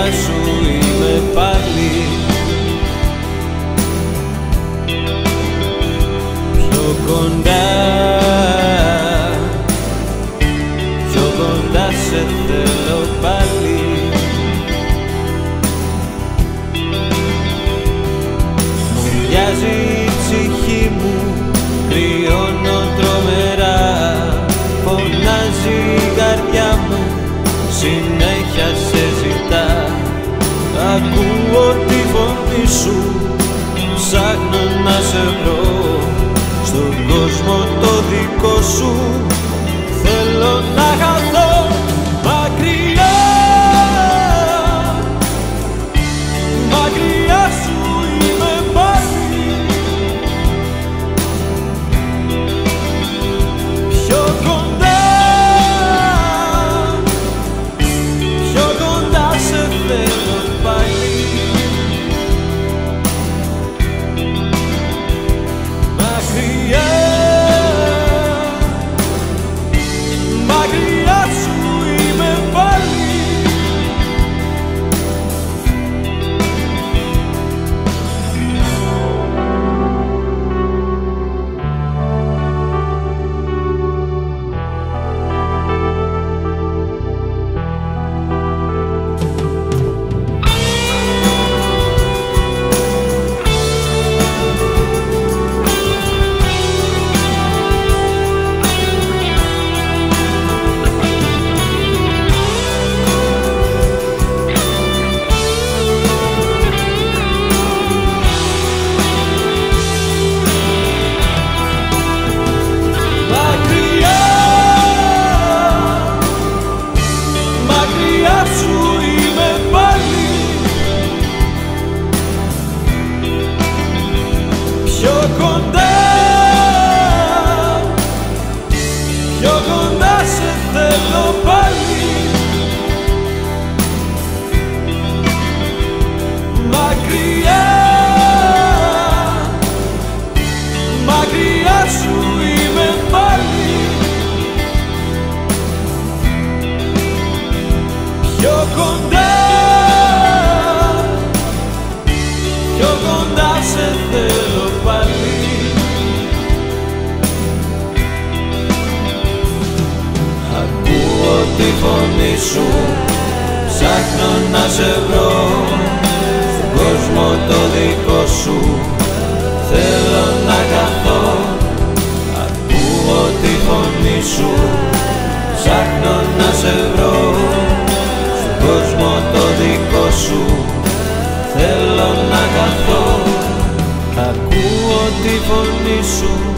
αγκαλιά σου είμαι πάλι. Πιο κοντά Ακούω τη φωνή σου. Ψάχνω να σε βρω Στον κόσμο το δικό σου κοντά Πιο κοντά σε θέλω πάλι. Μακριά. Μακριά σου είμαι πάλι. Πιο κοντά σου. Ψάχνω να σε βρω Στον κόσμο το δικό σου. Θέλω να καθώ Ακούω τη φωνή σου. Ψάχνω να σε βρω Στον κόσμο το δικό σου. Θέλω να καθώ Ακούω τη φωνή σου